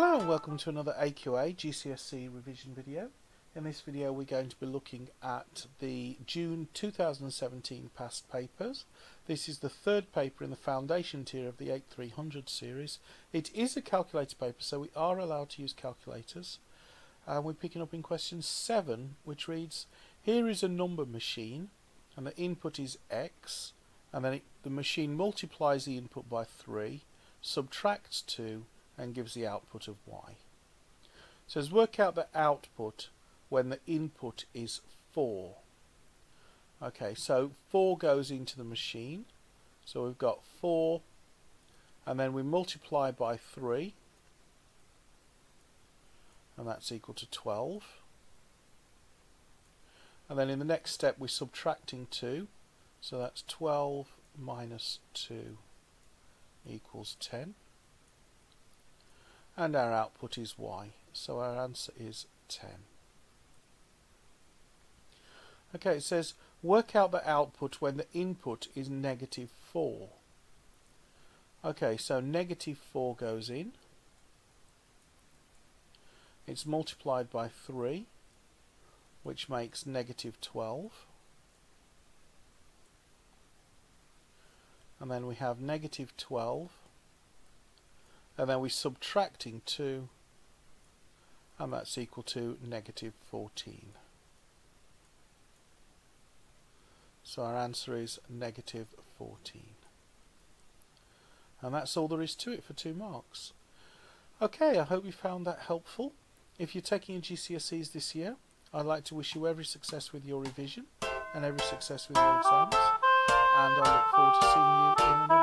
Hello and welcome to another AQA GCSE revision video. In this video we're going to be looking at the June 2017 past papers. This is the third paper in the foundation tier of the 8300 series. It is a calculator paper so we are allowed to use calculators. And we're picking up in question 7 which reads Here is a number machine and the input is x and then it, the machine multiplies the input by 3, subtracts 2 and gives the output of y. So let's work out the output when the input is 4. Okay, so 4 goes into the machine. So we've got 4 and then we multiply by 3 and that's equal to 12. And then in the next step we're subtracting 2 so that's 12 minus 2 equals 10 and our output is y so our answer is 10 okay it says work out the output when the input is negative 4 okay so negative 4 goes in. It's multiplied by 3 which makes negative 12 and then we have negative 12 and then we're subtracting 2 and that's equal to negative 14 so our answer is negative 14 and that's all there is to it for two marks. Okay I hope you found that helpful. If you're taking your GCSEs this year I'd like to wish you every success with your revision and every success with your exams. And I look forward to seeing you